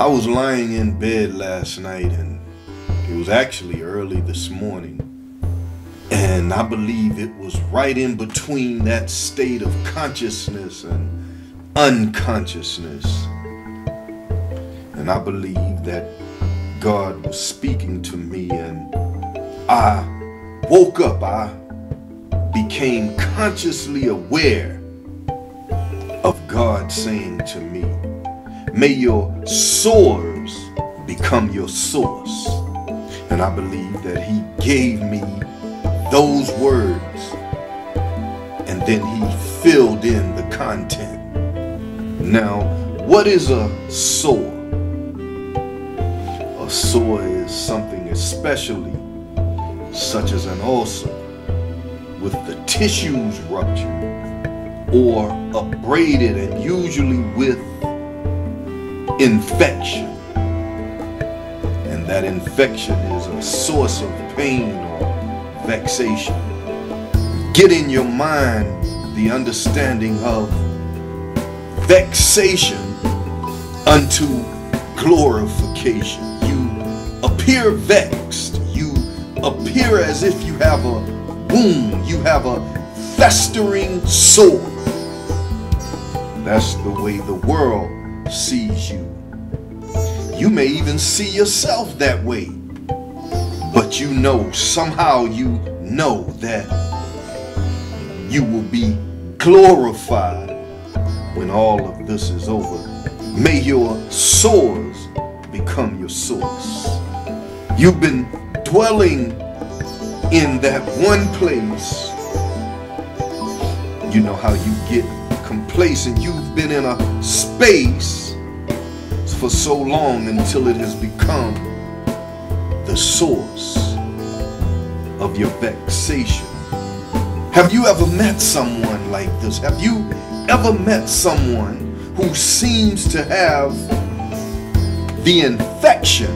I was lying in bed last night and it was actually early this morning. And I believe it was right in between that state of consciousness and unconsciousness. And I believe that God was speaking to me and I woke up. I became consciously aware of God saying to me, May your sores become your source. And I believe that he gave me those words and then he filled in the content. Now, what is a sore? A sore is something especially such as an ulcer with the tissues ruptured or abraded and usually with infection. And that infection is a source of pain or vexation. Get in your mind the understanding of vexation unto glorification. You appear vexed. You appear as if you have a wound. You have a festering sore. That's the way the world sees you. You may even see yourself that way. But you know, somehow you know that you will be glorified when all of this is over. May your sores become your source. You've been dwelling in that one place. You know how you get complacent. You've been in a space for so long until it has become the source of your vexation. Have you ever met someone like this? Have you ever met someone who seems to have the infection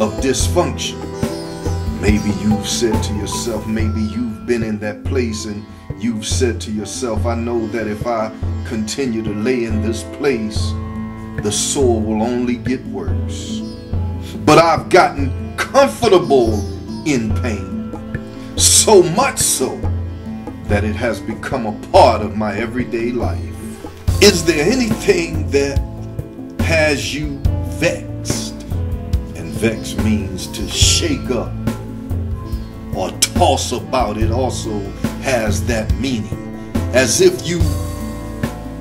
of dysfunction? Maybe you've said to yourself, maybe you've been in that place and you've said to yourself, I know that if I continue to lay in this place, the sore will only get worse. But I've gotten comfortable in pain, so much so that it has become a part of my everyday life. Is there anything that has you vexed? And vex means to shake up or toss about. It also has that meaning as if you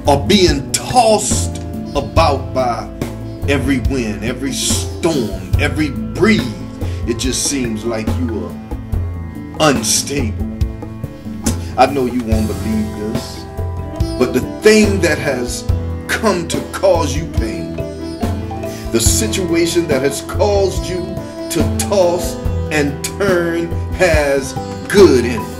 are being tossed about by every wind, every storm, every breeze. It just seems like you are unstable. I know you won't believe this, but the thing that has come to cause you pain, the situation that has caused you to toss and turn has good in it.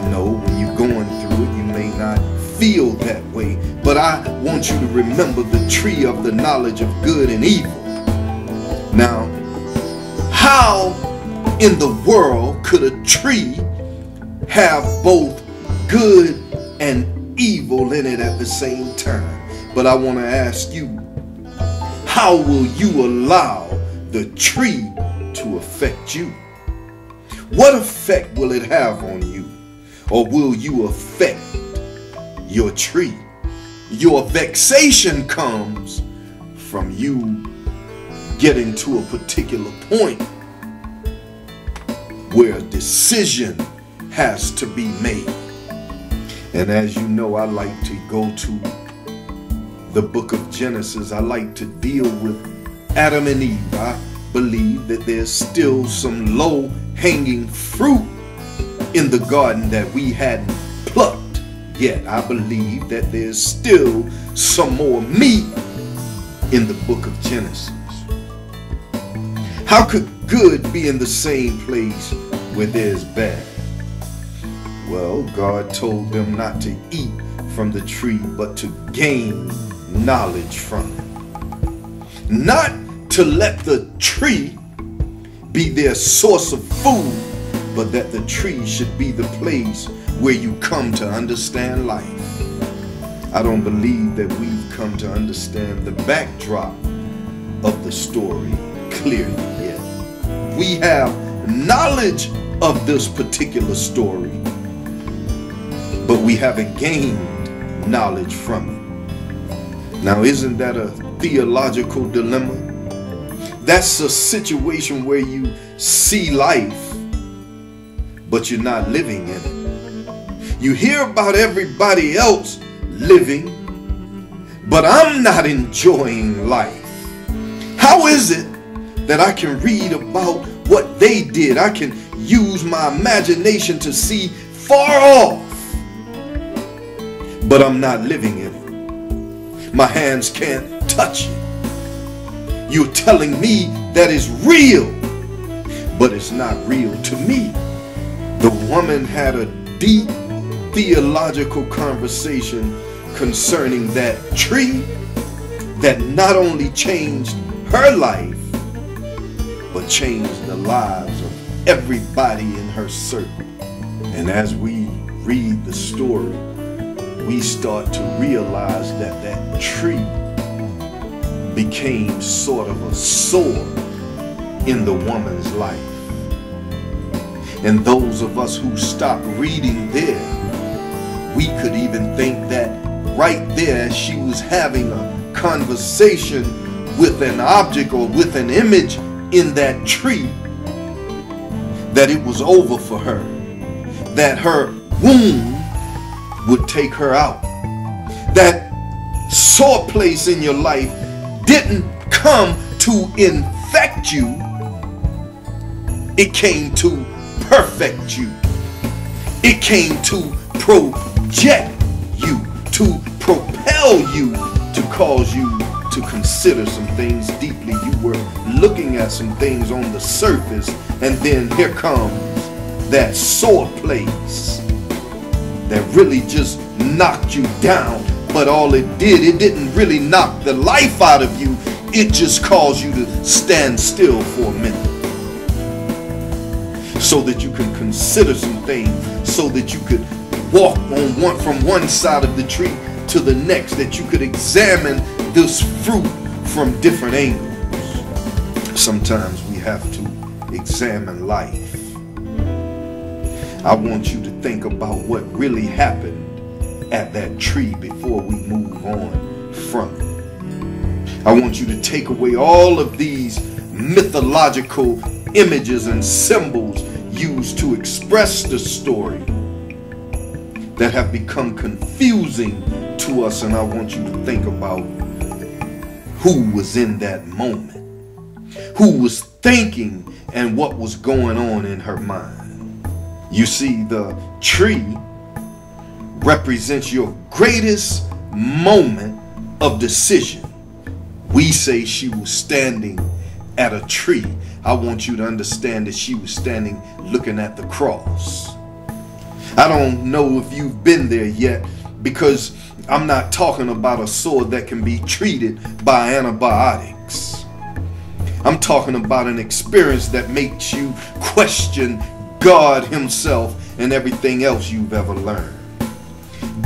I know when you're going through it, you may not feel that way, but I want you to remember the tree of the knowledge of good and evil. Now, how in the world could a tree have both good and evil in it at the same time? But I want to ask you, how will you allow the tree to affect you? What effect will it have on you? Or will you affect your tree? Your vexation comes from you getting to a particular point where a decision has to be made. And as you know, I like to go to the book of Genesis. I like to deal with Adam and Eve. I believe that there's still some low hanging fruit in the garden that we hadn't plucked yet. I believe that there's still some more meat in the book of Genesis. How could good be in the same place where there's bad? Well, God told them not to eat from the tree, but to gain knowledge from it. Not to let the tree be their source of food, but that the tree should be the place where you come to understand life. I don't believe that we've come to understand the backdrop of the story clearly yet. We have knowledge of this particular story, but we haven't gained knowledge from it. Now, isn't that a theological dilemma? That's a situation where you see life, but you're not living in it. You hear about everybody else living, but I'm not enjoying life. How is it that I can read about what they did? I can use my imagination to see far off, but I'm not living in it. My hands can't touch it. You're telling me that is real, but it's not real to me. The woman had a deep theological conversation concerning that tree that not only changed her life, but changed the lives of everybody in her circle. And as we read the story, we start to realize that that tree became sort of a sword in the woman's life. And those of us who stop reading there, we could even think that right there she was having a conversation with an object or with an image in that tree that it was over for her, that her wound would take her out. That sore place in your life didn't come to infect you, it came to perfect you. It came to project you, to propel you, to cause you to consider some things deeply. You were looking at some things on the surface, and then here comes that sore place that really just knocked you down but all it did, it didn't really knock the life out of you. It just caused you to stand still for a minute. So that you can consider some things, so that you could walk on one from one side of the tree to the next, that you could examine this fruit from different angles. Sometimes we have to examine life. I want you to think about what really happened at that tree before we move on from it. I want you to take away all of these mythological images and symbols used to express the story that have become confusing to us. And I want you to think about who was in that moment, who was thinking, and what was going on in her mind. You see, the tree represents your greatest moment of decision. We say she was standing at a tree. I want you to understand that she was standing looking at the cross. I don't know if you've been there yet because I'm not talking about a sword that can be treated by antibiotics. I'm talking about an experience that makes you question God Himself and everything else you've ever learned.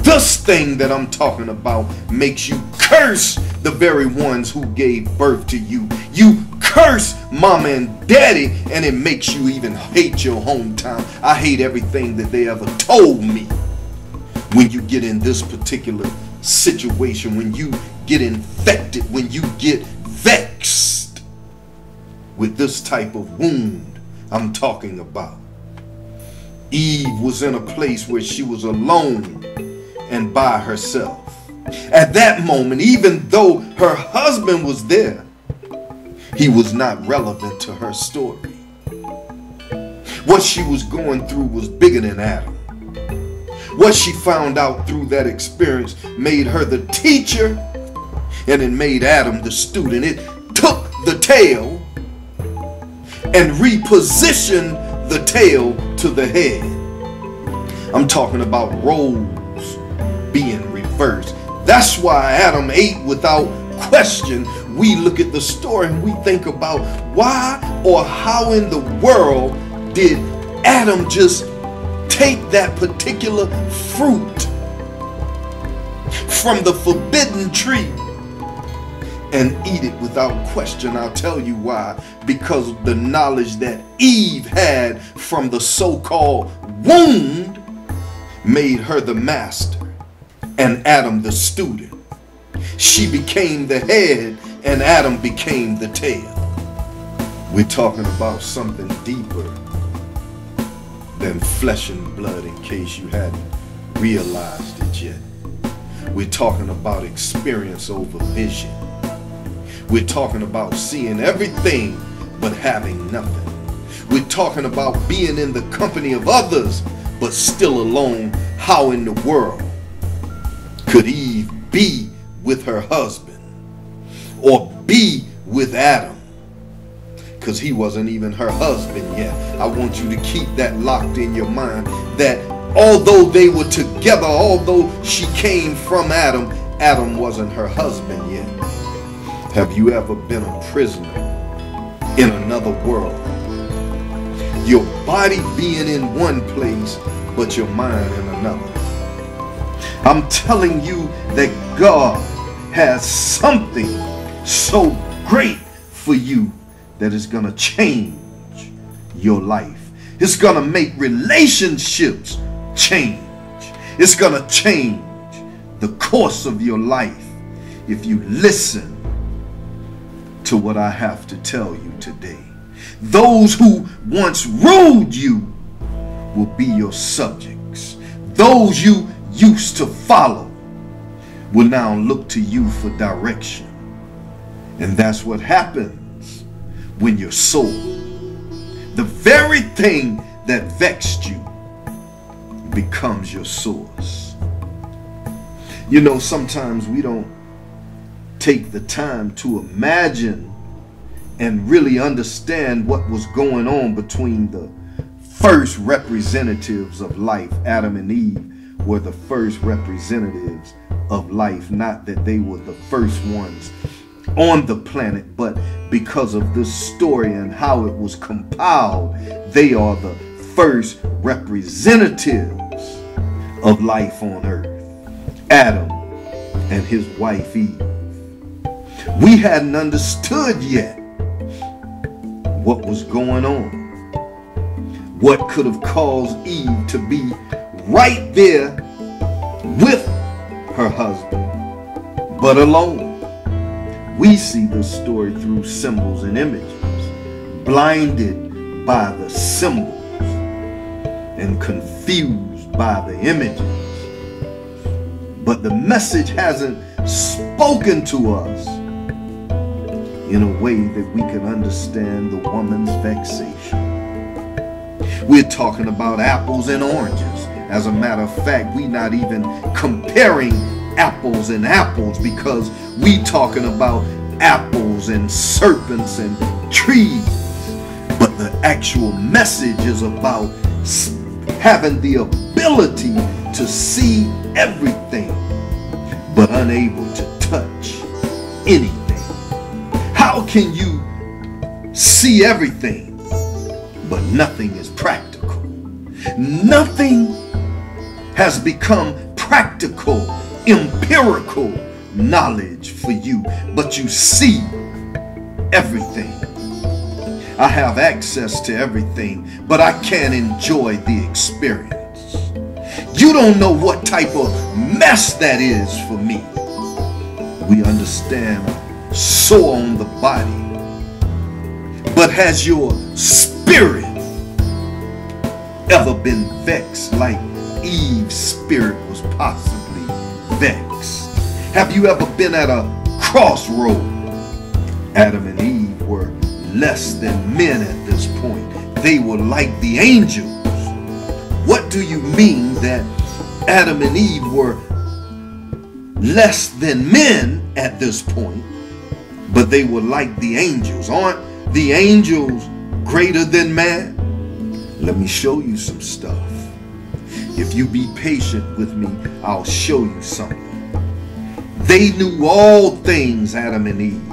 This thing that I'm talking about makes you curse the very ones who gave birth to you. You curse mama and daddy, and it makes you even hate your hometown. I hate everything that they ever told me. When you get in this particular situation, when you get infected, when you get vexed with this type of wound I'm talking about. Eve was in a place where she was alone and by herself. At that moment, even though her husband was there, he was not relevant to her story. What she was going through was bigger than Adam. What she found out through that experience made her the teacher and it made Adam the student. It took the tail and repositioned the tail to the head. I'm talking about roles being reversed. That's why Adam ate without question. We look at the story and we think about why or how in the world did Adam just take that particular fruit from the forbidden tree and eat it without question. I'll tell you why. Because the knowledge that Eve had from the so called wound made her the master and Adam the student. She became the head and Adam became the tail. We're talking about something deeper than flesh and blood in case you hadn't realized it yet. We're talking about experience over vision. We're talking about seeing everything but having nothing. We're talking about being in the company of others but still alone. How in the world could Eve be with her husband or be with Adam? Because he wasn't even her husband yet. I want you to keep that locked in your mind that although they were together, although she came from Adam, Adam wasn't her husband yet. Have you ever been a prisoner in another world? Your body being in one place, but your mind in another. I'm telling you that God has something so great for you that is going to change your life. It's going to make relationships change. It's going to change the course of your life if you listen to what I have to tell you today. Those who once ruled you will be your subjects. Those you used to follow will now look to you for direction. And that's what happens when your soul, the very thing that vexed you, becomes your source. You know, sometimes we don't take the time to imagine and really understand what was going on between the first representatives of life, Adam and Eve, were the first representatives of life, not that they were the first ones on the planet, but because of this story and how it was compiled, they are the first representatives of life on earth. Adam and his wife Eve. We hadn't understood yet what was going on. What could have caused Eve to be right there with her husband, but alone. We see this story through symbols and images, blinded by the symbols and confused by the images. But the message hasn't spoken to us in a way that we can understand the woman's vexation. We're talking about apples and oranges. As a matter of fact, we're not even comparing apples and apples because we talking about apples and serpents and trees. But the actual message is about having the ability to see everything but unable to touch anything. How can you see everything, but nothing is practical? Nothing has become practical, empirical knowledge for you, but you see everything. I have access to everything, but I can't enjoy the experience. You don't know what type of mess that is for me. We understand so on the body. But has your spirit ever been vexed like Eve's spirit was possibly vexed? Have you ever been at a crossroad? Adam and Eve were less than men at this point. They were like the angels. What do you mean that Adam and Eve were less than men at this point? but they were like the angels. Aren't the angels greater than man? Let me show you some stuff. If you be patient with me, I'll show you something. They knew all things, Adam and Eve,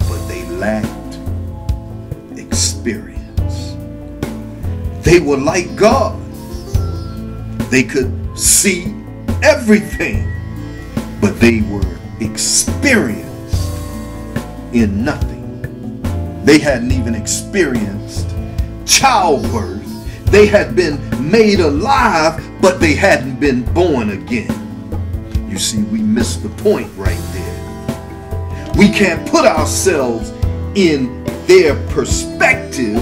but they lacked experience. They were like God. They could see everything, but they were experienced in nothing. They hadn't even experienced childbirth. They had been made alive, but they hadn't been born again. You see, we missed the point right there. We can't put ourselves in their perspective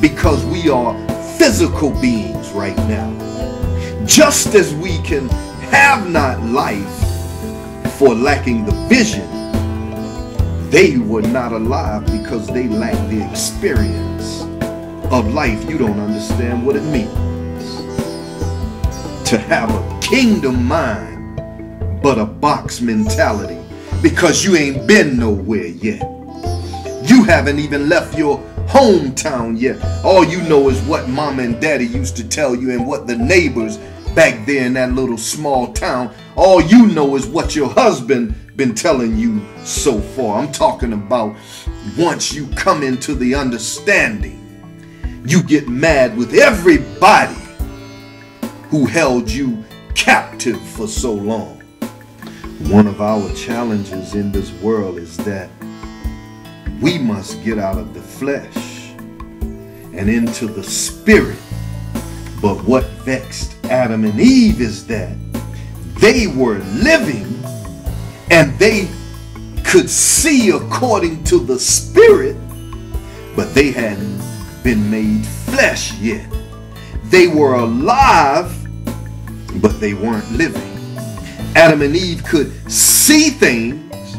because we are physical beings right now. Just as we can have not life for lacking the vision, they were not alive because they lacked the experience of life. You don't understand what it means to have a kingdom mind, but a box mentality because you ain't been nowhere yet. You haven't even left your hometown yet. All you know is what mama and daddy used to tell you and what the neighbors back there in that little small town, all you know is what your husband been telling you so far. I'm talking about once you come into the understanding, you get mad with everybody who held you captive for so long. One of our challenges in this world is that we must get out of the flesh and into the spirit. But what vexed Adam and Eve is that they were living and they could see according to the spirit, but they hadn't been made flesh yet. They were alive, but they weren't living. Adam and Eve could see things,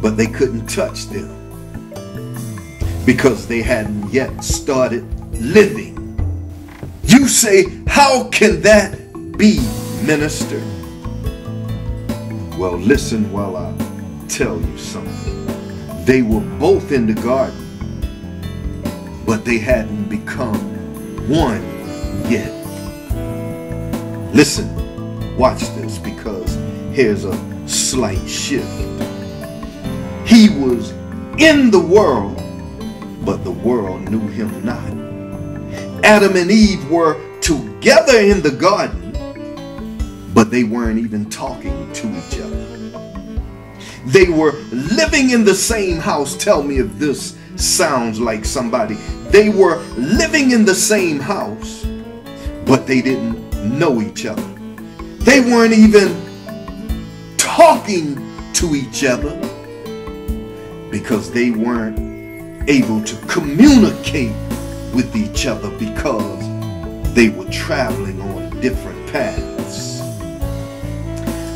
but they couldn't touch them because they hadn't yet started living. You say, how can that be, minister? Well, listen while I tell you something. They were both in the garden, but they hadn't become one yet. Listen, watch this because here's a slight shift. He was in the world, but the world knew him not. Adam and Eve were together in the garden, but they weren't even talking to each other. They were living in the same house. Tell me if this sounds like somebody. They were living in the same house, but they didn't know each other. They weren't even talking to each other because they weren't able to communicate with each other because they were traveling on different paths.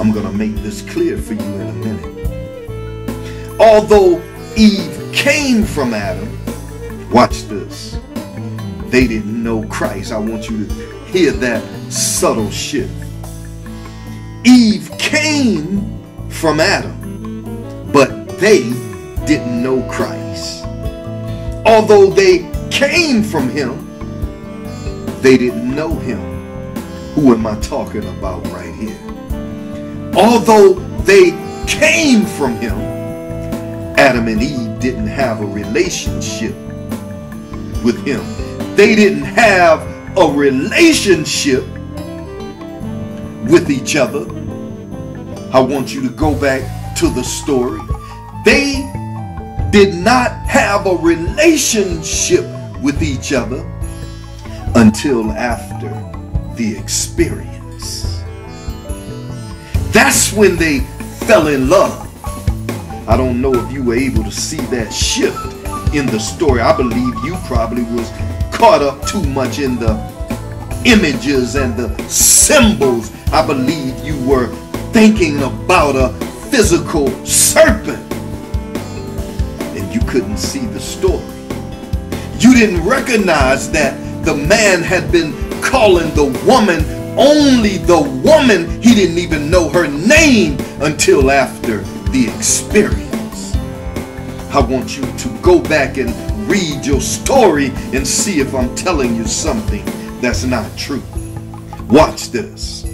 I'm going to make this clear for you in a minute. Although Eve came from Adam, watch this. They didn't know Christ. I want you to hear that subtle shift. Eve came from Adam, but they didn't know Christ. Although they came from him, they didn't know him. Who am I talking about right here? Although they came from him, Adam and Eve didn't have a relationship with him. They didn't have a relationship with each other. I want you to go back to the story. They did not have a relationship with each other until after the experience. That's when they fell in love. I don't know if you were able to see that shift in the story. I believe you probably was caught up too much in the images and the symbols. I believe you were thinking about a physical serpent and you couldn't see the story. You didn't recognize that the man had been calling the woman only the woman. He didn't even know her name until after the experience. I want you to go back and read your story and see if I'm telling you something that's not true. Watch this.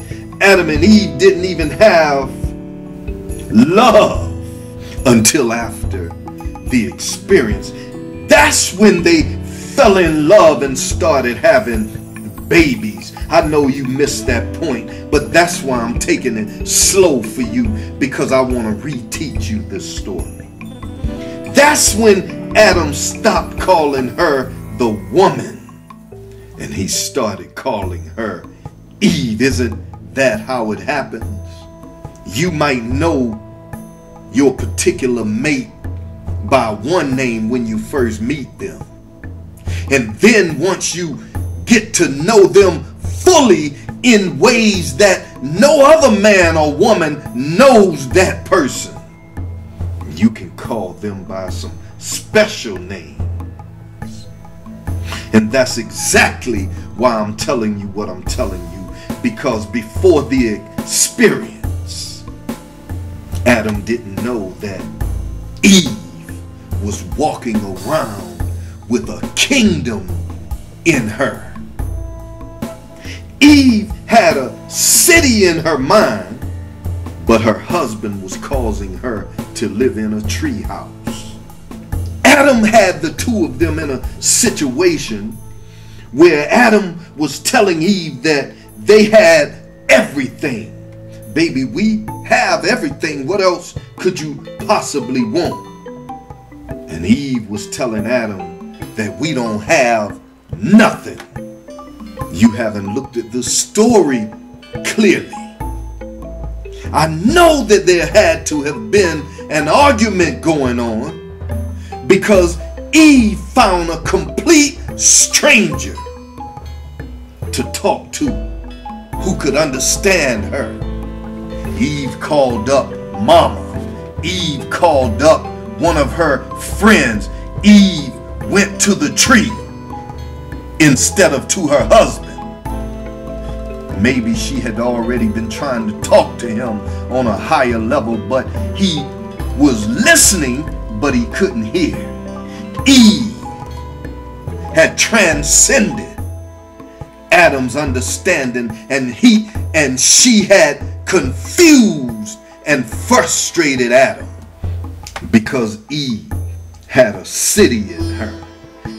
Adam and Eve didn't even have love until after the experience. That's when they fell in love and started having babies. I know you missed that point, but that's why I'm taking it slow for you because I want to reteach you this story. That's when Adam stopped calling her the woman and he started calling her Eve. Isn't that how it happens? You might know your particular mate by one name when you first meet them. And then once you get to know them fully in ways that no other man or woman knows that person, you can call them by some special names. And that's exactly why I'm telling you what I'm telling you. Because before the experience, Adam didn't know that Eve was walking around with a kingdom in her. Eve had a city in her mind, but her husband was causing her to live in a tree house. Adam had the two of them in a situation where Adam was telling Eve that they had everything. Baby, we have everything. What else could you possibly want? And Eve was telling Adam that we don't have nothing. You haven't looked at the story clearly. I know that there had to have been an argument going on because Eve found a complete stranger to talk to who could understand her. Eve called up Mama. Eve called up one of her friends, Eve went to the tree instead of to her husband. Maybe she had already been trying to talk to him on a higher level, but he was listening, but he couldn't hear. Eve had transcended Adam's understanding and he and she had confused and frustrated Adam because Eve had a city in her.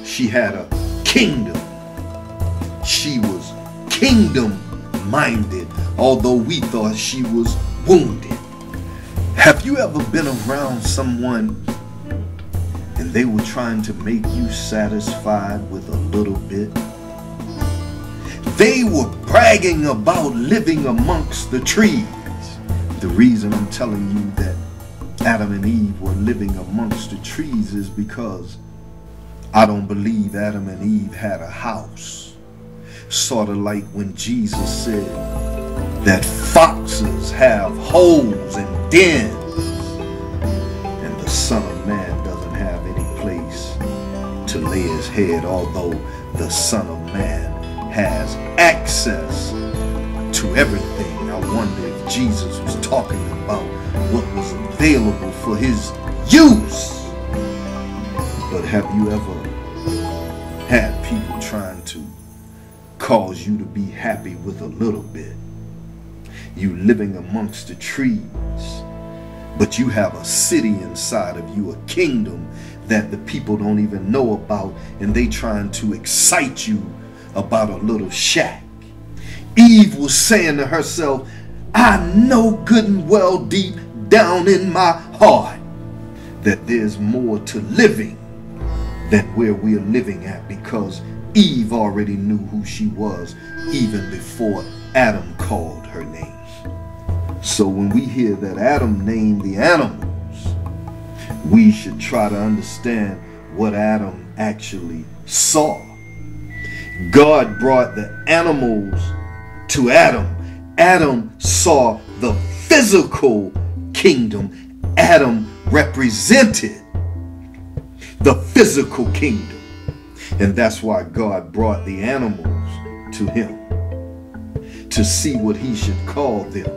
She had a kingdom. She was kingdom minded, although we thought she was wounded. Have you ever been around someone and they were trying to make you satisfied with a little bit? They were bragging about living amongst the trees. The reason I'm telling you that Adam and Eve were living amongst the trees is because I don't believe Adam and Eve had a house. Sort of like when Jesus said that foxes have holes and dens and the Son of Man doesn't have any place to lay his head, although the Son of Man has access to everything. I wonder if Jesus was talking about what was available for his use. But have you ever had people cause you to be happy with a little bit? You living amongst the trees, but you have a city inside of you, a kingdom that the people don't even know about, and they trying to excite you about a little shack. Eve was saying to herself, I know good and well deep down in my heart that there's more to living than where we're living at because Eve already knew who she was even before Adam called her name. So when we hear that Adam named the animals, we should try to understand what Adam actually saw. God brought the animals to Adam. Adam saw the physical kingdom. Adam represented the physical kingdom. And that's why God brought the animals to him to see what he should call them.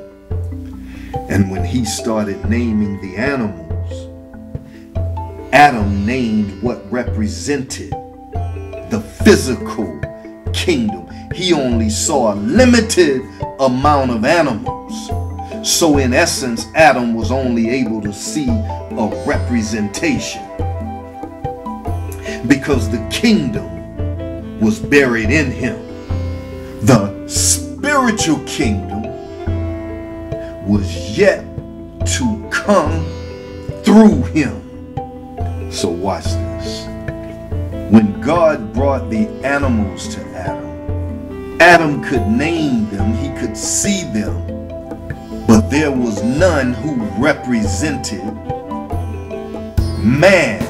And when he started naming the animals, Adam named what represented the physical kingdom. He only saw a limited amount of animals. So in essence, Adam was only able to see a representation. Because the kingdom was buried in him. The spiritual kingdom was yet to come through him. So watch this. When God brought the animals to Adam, Adam could name them, he could see them, but there was none who represented man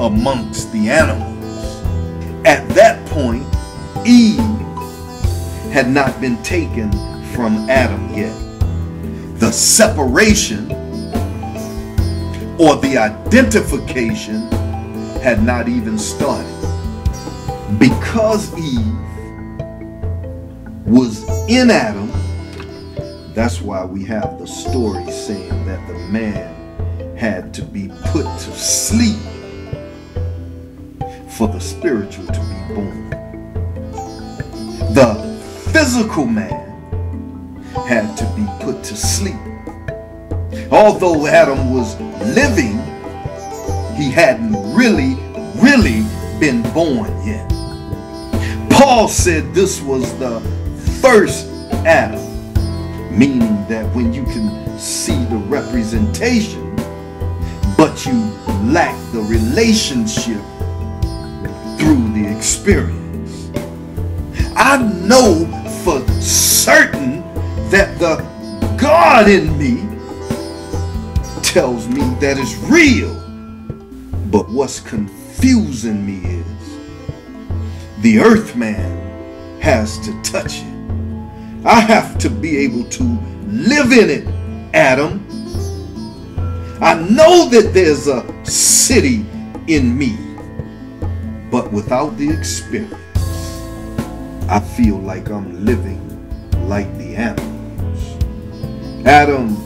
amongst the animals. At that point, Eve had not been taken from Adam yet. The separation or the identification had not even started. Because Eve was in Adam, that's why we have the story saying that the man had to be put to sleep for the spiritual to be born. The physical man had to be put to sleep. Although Adam was living, he hadn't really, really been born yet. Paul said this was the first Adam, meaning that when you can see the representation, but you lack the relationship through the experience. I know for certain that the God in me tells me that it's real. But what's confusing me is the earth man has to touch it. I have to be able to live in it, Adam. I know that there's a city in me, but without the experience, I feel like I'm living like the animals. Adam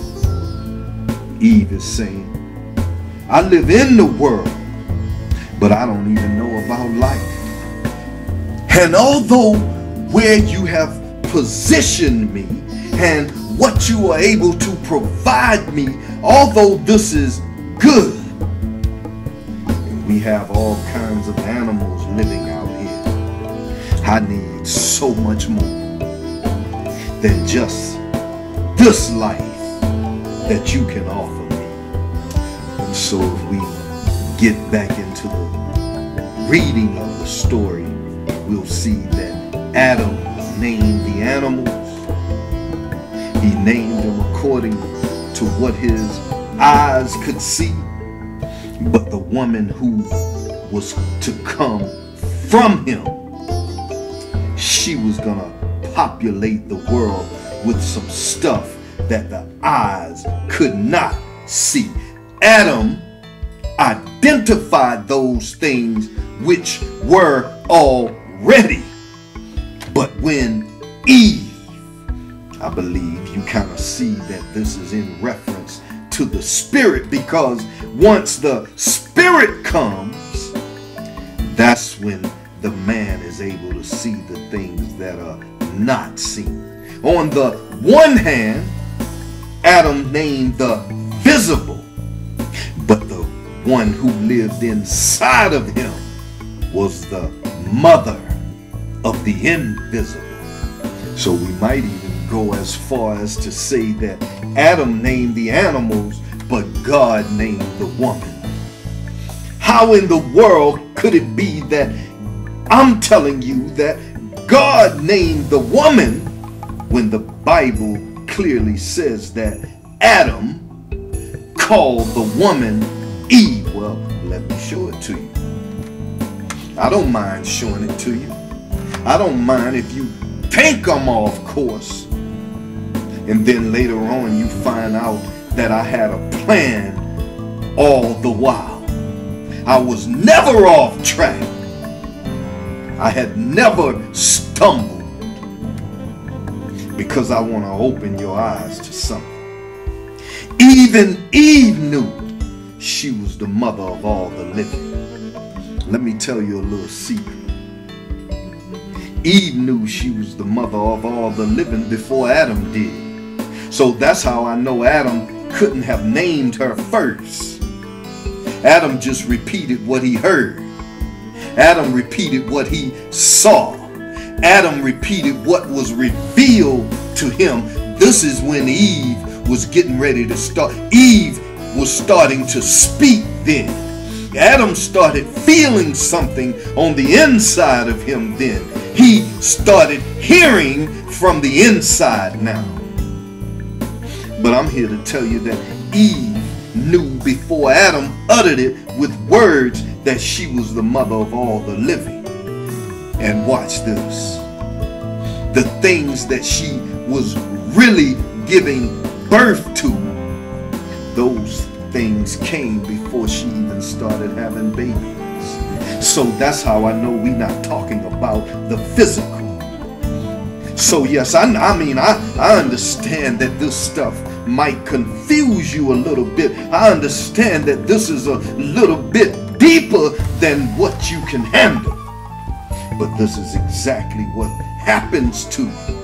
Eve is saying, I live in the world, but I don't even know about life. And although where you have positioned me and what you are able to provide me, although this is good, we have all kinds of animals living out here. I need so much more than just this life that you can offer me. And so if we get back into the reading of the story, we'll see that Adam named the animals. He named them according to what his eyes could see. But the woman who was to come from him, she was going to populate the world with some stuff that the eyes could not see. Adam identified those things which were already. But when Eve, I believe you kind of see that this is in reference to the spirit because once the spirit comes, that's when the man is able to see the things that are not seen. On the one hand, Adam named the visible, but the one who lived inside of him was the mother of the invisible. So we might even go as far as to say that Adam named the animals, but God named the woman. How in the world could it be that I'm telling you that God named the woman when the Bible clearly says that Adam called the woman Eve. Well, let me show it to you. I don't mind showing it to you. I don't mind if you think I'm off course. And then later on you find out that I had a plan all the while. I was never off track. I had never stumbled because I want to open your eyes to something. Even Eve knew she was the mother of all the living. Let me tell you a little secret. Eve knew she was the mother of all the living before Adam did. So that's how I know Adam couldn't have named her first. Adam just repeated what he heard. Adam repeated what he saw. Adam repeated what was revealed to him, this is when Eve was getting ready to start. Eve was starting to speak then. Adam started feeling something on the inside of him then. He started hearing from the inside now. But I'm here to tell you that Eve knew before Adam uttered it with words that she was the mother of all the living. And watch this. The things that she was really giving birth to, those things came before she even started having babies. So that's how I know we're not talking about the physical. So yes, I, I mean, I, I understand that this stuff might confuse you a little bit. I understand that this is a little bit deeper than what you can handle. But this is exactly what happens to you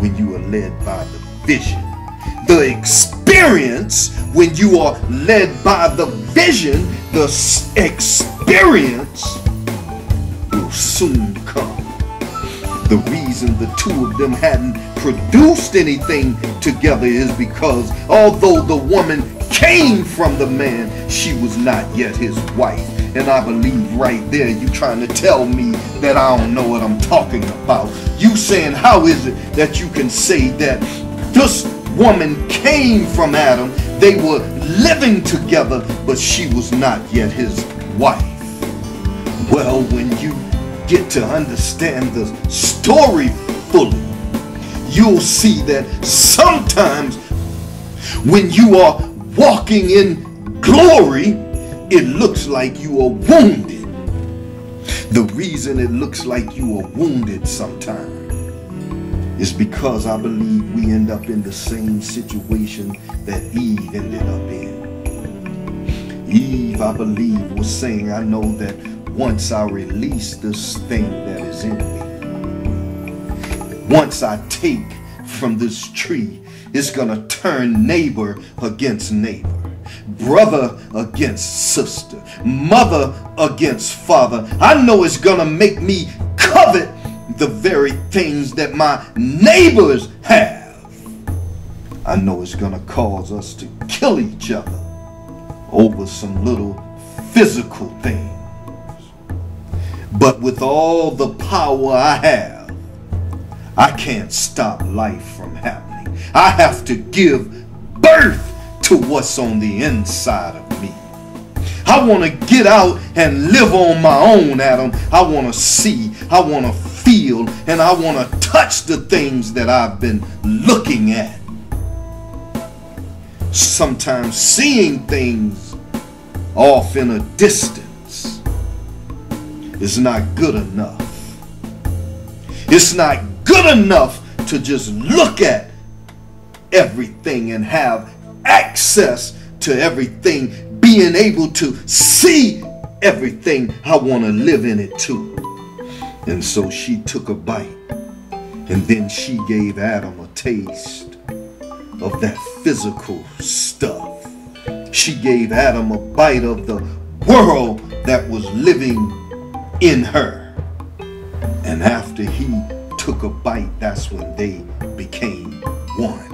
when you are led by the vision. The experience when you are led by the vision, the experience will soon come. The reason the two of them hadn't produced anything together is because although the woman came from the man, she was not yet his wife. And I believe right there you trying to tell me that I don't know what I'm talking about. You saying how is it that you can say that this woman came from Adam, they were living together, but she was not yet his wife. Well, when you get to understand the story fully, you'll see that sometimes when you are walking in glory, it looks like you are wounded. The reason it looks like you are wounded sometimes is because I believe we end up in the same situation that Eve ended up in. Eve, I believe, was saying, I know that once I release this thing that is in me, once I take from this tree, it's going to turn neighbor against neighbor, brother against sister, mother against father. I know it's going to make me covet the very things that my neighbors have. I know it's going to cause us to kill each other over some little physical things. But with all the power I have, I can't stop life from happening. I have to give birth to what's on the inside of me. I want to get out and live on my own, Adam. I want to see. I want to feel. And I want to touch the things that I've been looking at. Sometimes seeing things off in a distance is not good enough. It's not good enough to just look at everything and have access to everything, being able to see everything. I want to live in it too. And so she took a bite and then she gave Adam a taste of that physical stuff. She gave Adam a bite of the world that was living in her. And after he took a bite, that's when they became one.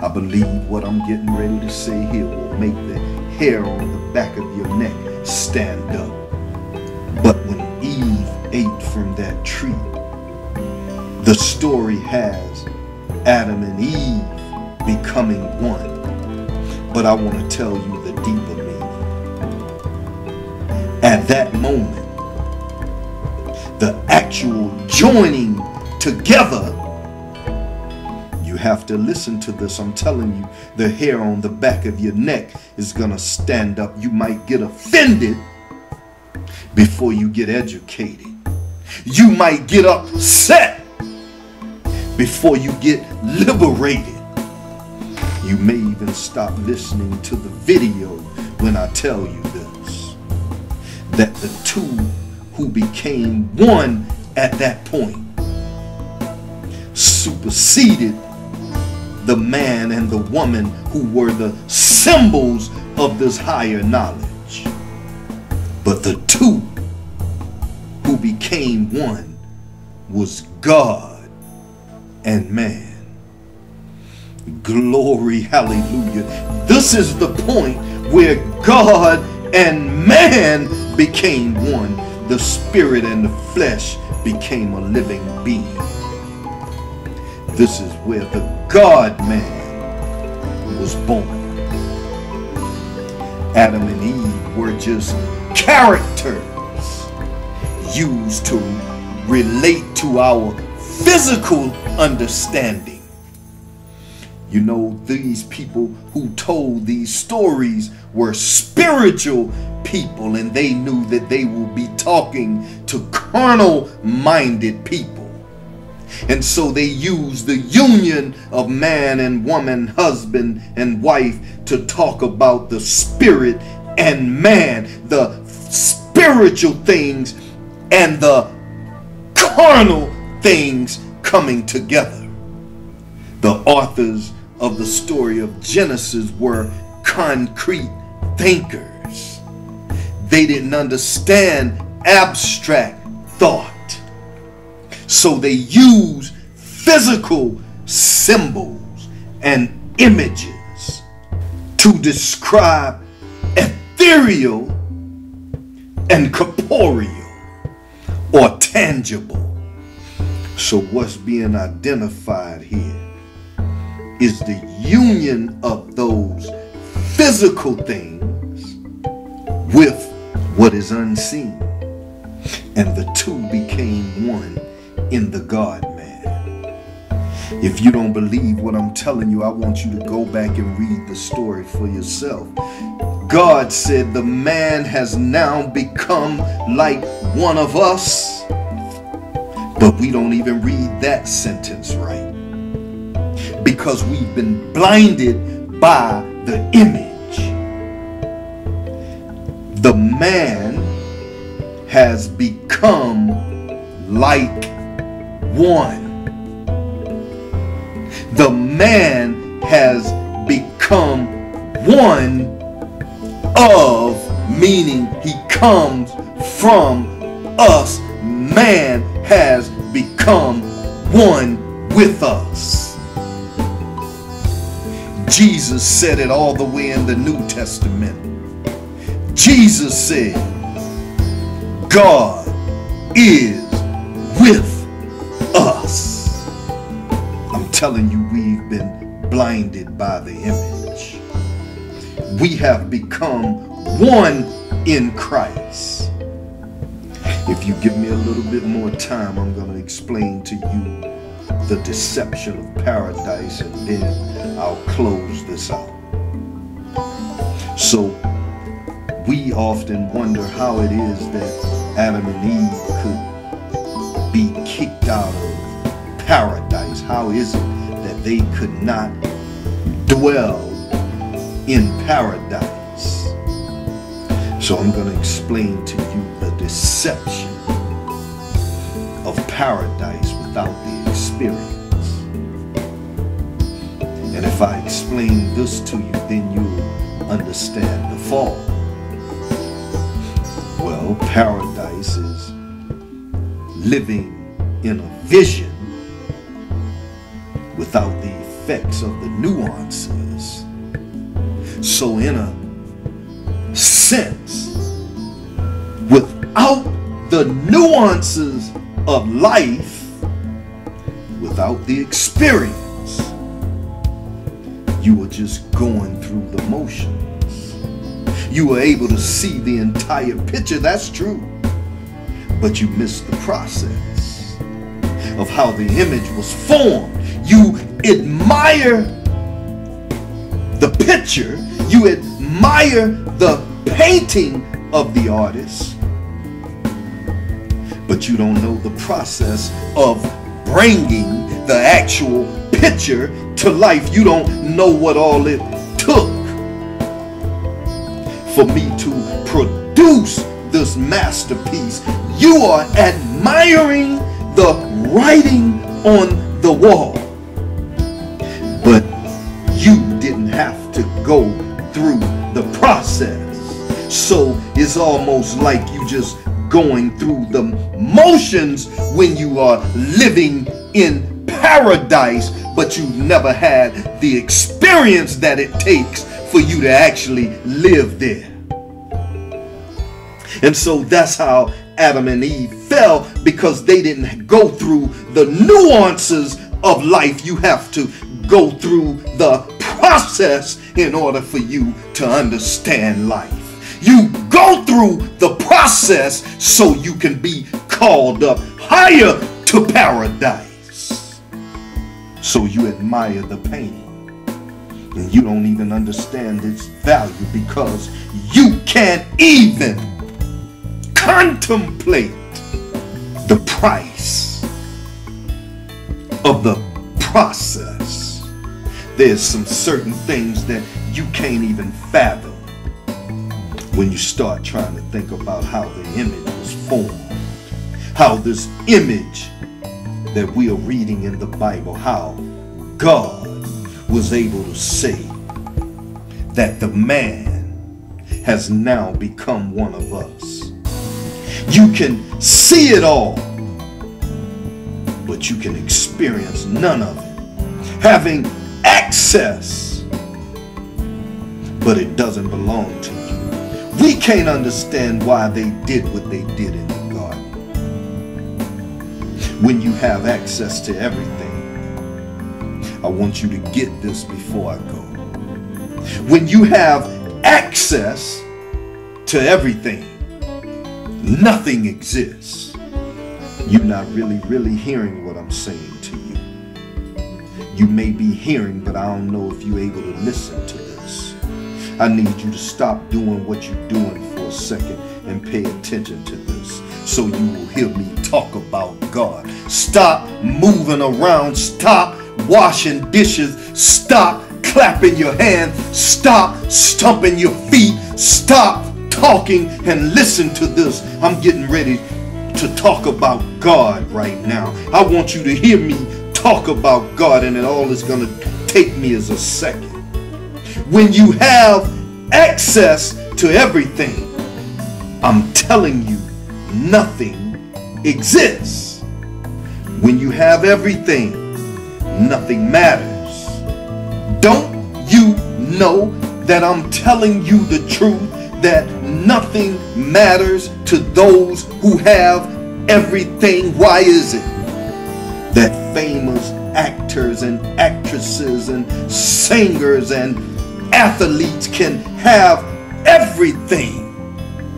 I believe what I'm getting ready to say here will make the hair on the back of your neck stand up. But when Eve ate from that tree, the story has Adam and Eve becoming one. But I want to tell you the deeper at that moment, the actual joining together, you have to listen to this. I'm telling you, the hair on the back of your neck is going to stand up. You might get offended before you get educated. You might get upset before you get liberated. You may even stop listening to the video when I tell you this that the two who became one at that point superseded the man and the woman who were the symbols of this higher knowledge. But the two who became one was God and man. Glory, hallelujah. This is the point where God and man became one. The spirit and the flesh became a living being. This is where the God man was born. Adam and Eve were just characters used to relate to our physical understanding. You know, these people who told these stories were spiritual people, and they knew that they would be talking to carnal minded people. And so they used the union of man and woman, husband and wife, to talk about the spirit and man, the spiritual things and the carnal things coming together. The authors of the story of Genesis were concrete thinkers. They didn't understand abstract thought. So they used physical symbols and images to describe ethereal and corporeal or tangible. So what's being identified here is the union of those physical things with what is unseen. And the two became one in the God man. If you don't believe what I'm telling you, I want you to go back and read the story for yourself. God said the man has now become like one of us. But we don't even read that sentence right. Because we've been blinded by the image. The man has become like one. The man has become one of, meaning he comes from us. Man has become one with us. Jesus said it all the way in the New Testament. Jesus said, God is with us. I'm telling you, we've been blinded by the image. We have become one in Christ. If you give me a little bit more time, I'm going to explain to you the deception of paradise and then I'll close this out. So, we often wonder how it is that Adam and Eve could be kicked out of paradise. How is it that they could not dwell in paradise? So I'm going to explain to you the deception of paradise without the And if I explain this to you, then you'll understand the fall. Well, paradise is living in a vision without the effects of the nuances. So, in a sense, without the nuances of life, without the experience, you were just going through the motions. You were able to see the entire picture, that's true. But you missed the process of how the image was formed. You admire the picture, you admire the painting of the artist, but you don't know the process of bringing the actual picture to life. You don't know what all it took for me to produce this masterpiece. You are admiring the writing on the wall. But you didn't have to go through the process. So it's almost like you just going through the motions when you are living in paradise, but you've never had the experience that it takes for you to actually live there. And so that's how Adam and Eve fell because they didn't go through the nuances of life. You have to go through the process in order for you to understand life. You go through the process so you can be called up higher to paradise. So you admire the pain. And you don't even understand its value because you can't even contemplate the price of the process. There's some certain things that you can't even fathom when you start trying to think about how the image was formed, how this image that we are reading in the Bible, how God was able to say that the man has now become one of us. You can see it all, but you can experience none of it. Having access, but it doesn't belong to you. We can't understand why they did what they did in. When you have access to everything, I want you to get this before I go. When you have access to everything, nothing exists. You're not really, really hearing what I'm saying to you. You may be hearing, but I don't know if you're able to listen to this. I need you to stop doing what you're doing for a second and pay attention to this so you will hear me talk about God. Stop moving around. Stop washing dishes. Stop clapping your hands. Stop stomping your feet. Stop talking and listen to this. I'm getting ready to talk about God right now. I want you to hear me talk about God, and it all is going to take me as a second. When you have access to everything, I'm telling you, nothing exists. When you have everything, nothing matters. Don't you know that I'm telling you the truth? that nothing matters to those who have everything. Why is it that famous actors and actresses and singers and athletes can have everything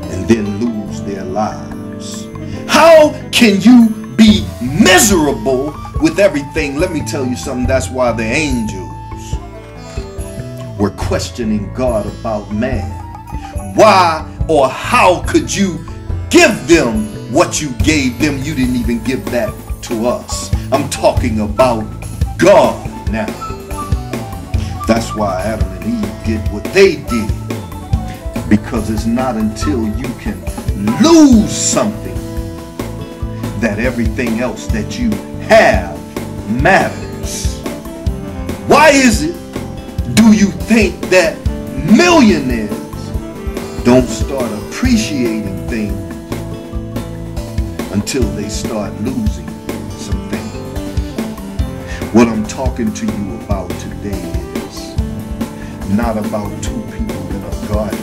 and then lose their lives? How can you be miserable with everything? Let me tell you something. That's why the angels were questioning God about man why or how could you give them what you gave them? You didn't even give that to us. I'm talking about God now. That's why Adam and Eve did what they did. Because it's not until you can lose something that everything else that you have matters. Why is it do you think that millionaires don't start appreciating things until they start losing some things. What I'm talking to you about today is not about two people in a garden.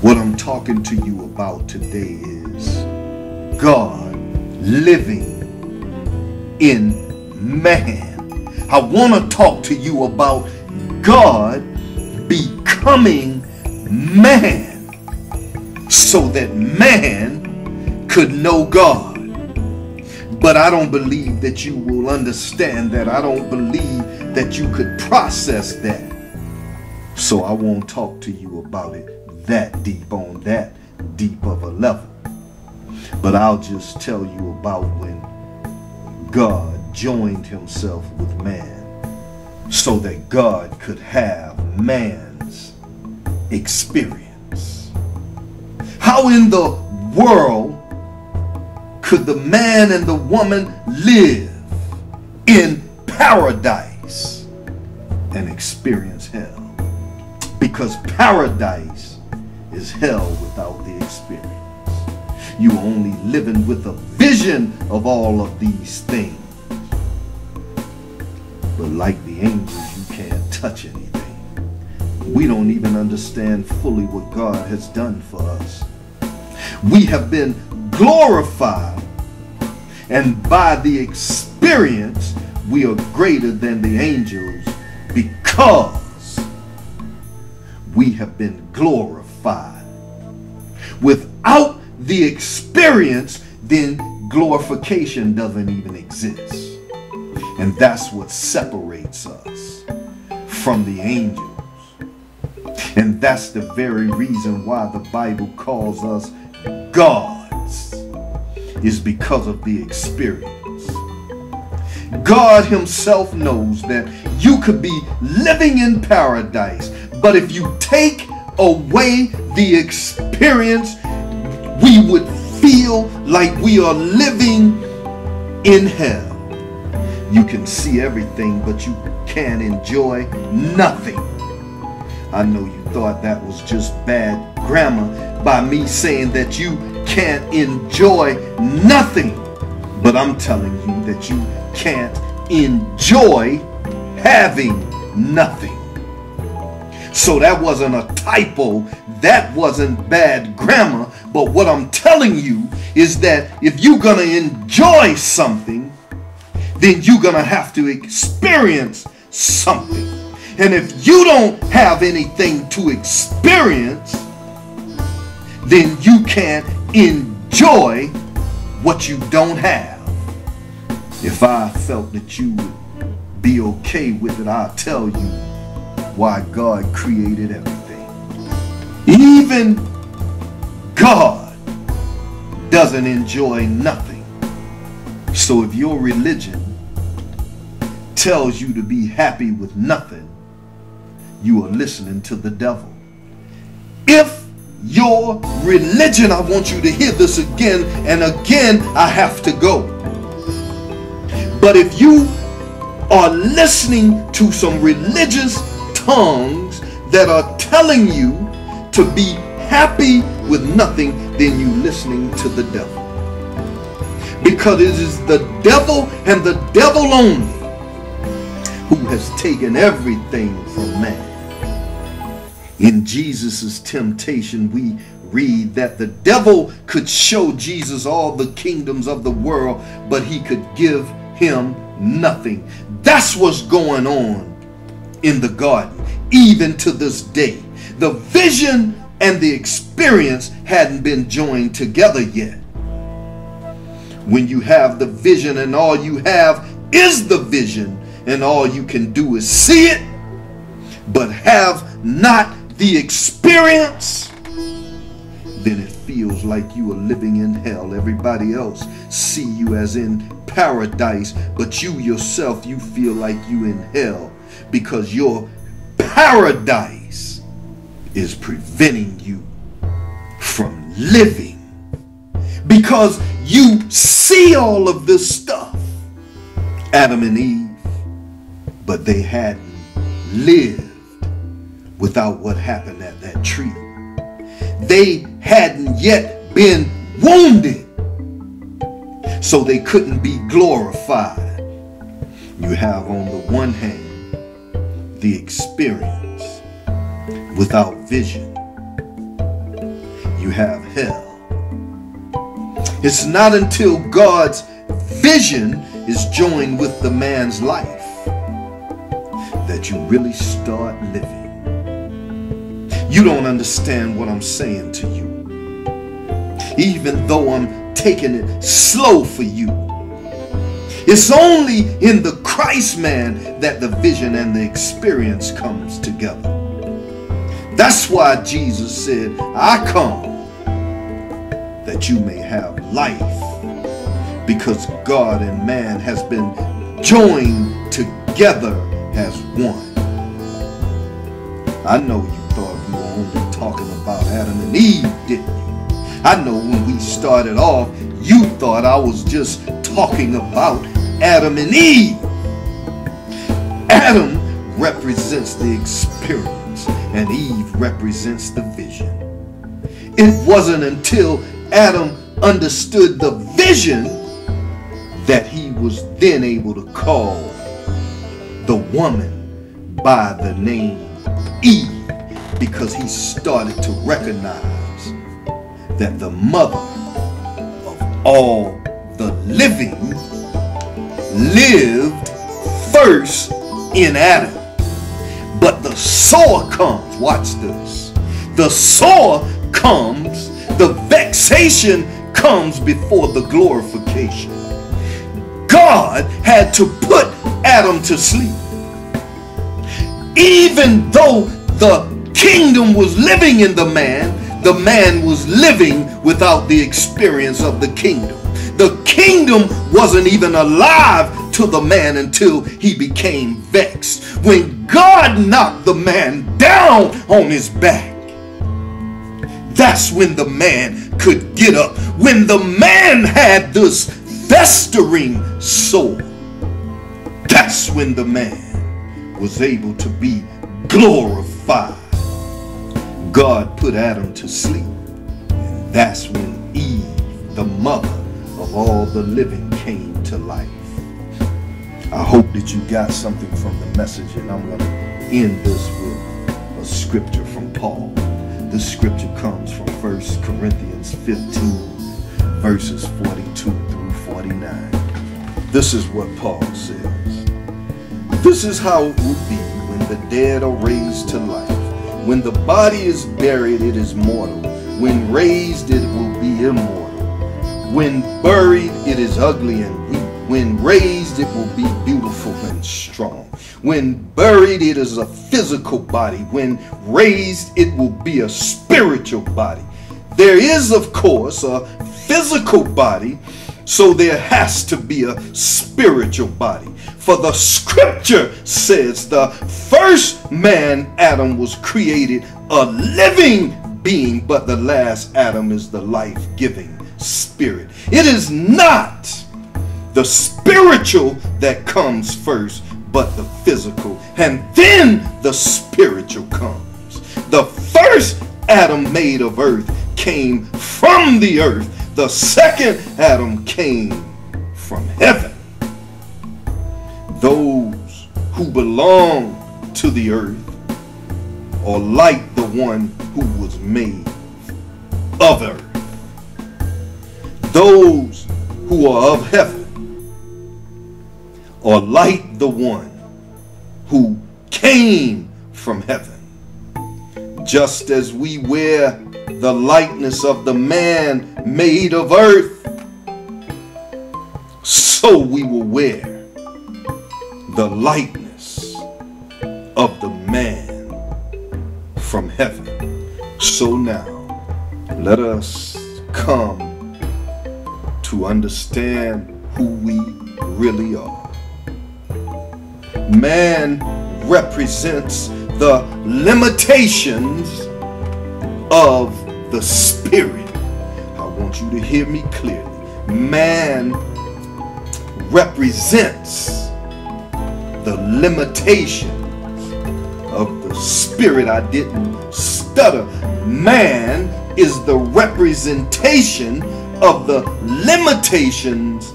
What I'm talking to you about today is God living in man. I want to talk to you about God becoming man so that man could know God. But I don't believe that you will understand that. I don't believe that you could process that. So I won't talk to you about it that deep on that deep of a level. But I'll just tell you about when God joined himself with man so that God could have man's experience. How in the world could the man and the woman live in paradise and experience hell? Because paradise is hell without the. You only living with a vision of all of these things. But like the angels, you can't touch anything. We don't even understand fully what God has done for us. We have been glorified, and by the experience, we are greater than the angels because we have been glorified. Without the experience, then glorification doesn't even exist. And that's what separates us from the angels. And that's the very reason why the Bible calls us gods, is because of the experience. God himself knows that you could be living in paradise, but if you take away the experience, we would feel like we are living in hell. You can see everything, but you can't enjoy nothing. I know you thought that was just bad grammar by me saying that you can't enjoy nothing. But I'm telling you that you can't enjoy having nothing. So that wasn't a typo. That wasn't bad grammar. But what I'm telling you is that if you're going to enjoy something, then you're going to have to experience something. And if you don't have anything to experience, then you can't enjoy what you don't have. If I felt that you would be okay with it, I'll tell you why God created everything. Even God doesn't enjoy nothing. So if your religion tells you to be happy with nothing, you are listening to the devil. If your religion, I want you to hear this again and again, I have to go. But if you are listening to some religious tongues that are telling you to be happy with nothing, than you listening to the devil. Because it is the devil and the devil only who has taken everything from man. In Jesus' temptation, we read that the devil could show Jesus all the kingdoms of the world, but he could give him nothing. That's what's going on in the garden, even to this day. The vision and the experience hadn't been joined together yet. When you have the vision and all you have is the vision and all you can do is see it, but have not the experience, then it feels like you are living in hell. Everybody else see you as in paradise, but you yourself, you feel like you in hell because your paradise is preventing you from living because you see all of this stuff. Adam and Eve, but they hadn't lived without what happened at that tree. They hadn't yet been wounded so they couldn't be glorified. You have on the one hand the experience without vision. You have hell. It's not until God's vision is joined with the man's life that you really start living. You don't understand what I'm saying to you. Even though I'm taking it slow for you. It's only in the Christ man that the vision and the experience comes together. That's why Jesus said, I come that you may have life because God and man has been joined together as one. I know you thought we were only talking about Adam and Eve, didn't you? I know when we started off, you thought I was just talking about Adam and Eve. Adam represents the experience and Eve represents the vision. It wasn't until Adam understood the vision that he was then able to call the woman by the name Eve because he started to recognize that the mother of all the living lived first in Adam. But the sower comes, watch this. The sower comes, the vexation comes before the glorification. God had to put Adam to sleep. Even though the kingdom was living in the man, the man was living without the experience of the kingdom. The kingdom wasn't even alive to the man until he became vexed. When God knocked the man down on his back, that's when the man could get up. When the man had this festering soul, that's when the man was able to be glorified. God put Adam to sleep. And that's when Eve, the mother of all the living, came to life. I hope that you got something from the message, and I'm going to end this with a scripture from Paul. This scripture comes from 1 Corinthians 15, verses 42 through 49. This is what Paul says. This is how it will be when the dead are raised to life. When the body is buried, it is mortal. When raised, it will be immortal. When buried, it is ugly and weak. When raised, it will be beautiful and strong. When buried, it is a physical body. When raised, it will be a spiritual body. There is, of course, a physical body, so there has to be a spiritual body. For the scripture says the first man, Adam, was created a living being, but the last Adam is the life giving spirit. It is not the spiritual that comes first, but the physical. And then the spiritual comes. The first Adam made of earth came from the earth. The second Adam came from heaven those who belong to the earth are like the one who was made of earth. Those who are of heaven are like the one who came from heaven. Just as we wear the likeness of the man made of earth, so we will wear the likeness of the man from heaven. So now, let us come to understand who we really are. Man represents the limitations of the spirit. I want you to hear me clearly. Man represents the limitations of the spirit. I didn't stutter. Man is the representation of the limitations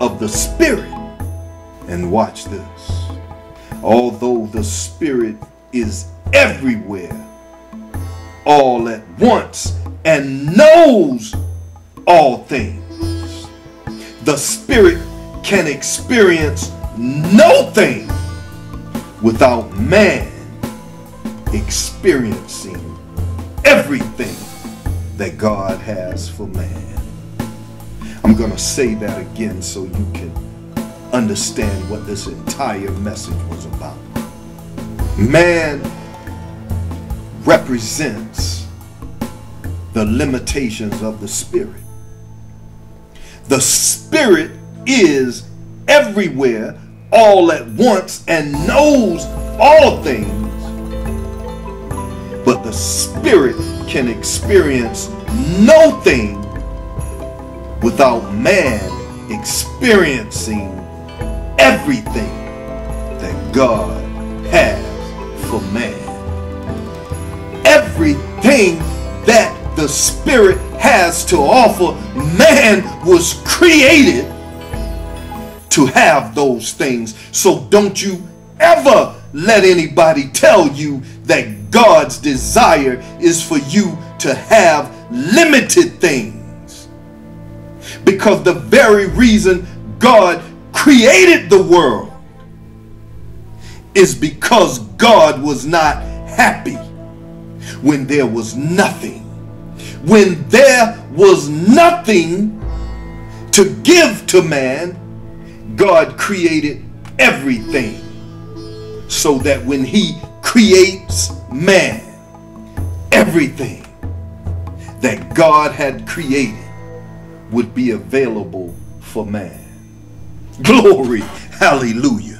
of the spirit. And watch this. Although the spirit is everywhere, all at once, and knows all things, the spirit can experience no thing without man experiencing everything that God has for man. I'm going to say that again so you can understand what this entire message was about. Man represents the limitations of the spirit. The spirit is everywhere all at once and knows all things. But the spirit can experience no thing without man experiencing everything that God has for man. Everything that the Spirit has to offer, man was created to have those things. So don't you ever let anybody tell you that God's desire is for you to have limited things. Because the very reason God created the world is because God was not happy when there was nothing. When there was nothing to give to man, God created everything so that when he creates man, everything that God had created would be available for man. Glory, hallelujah.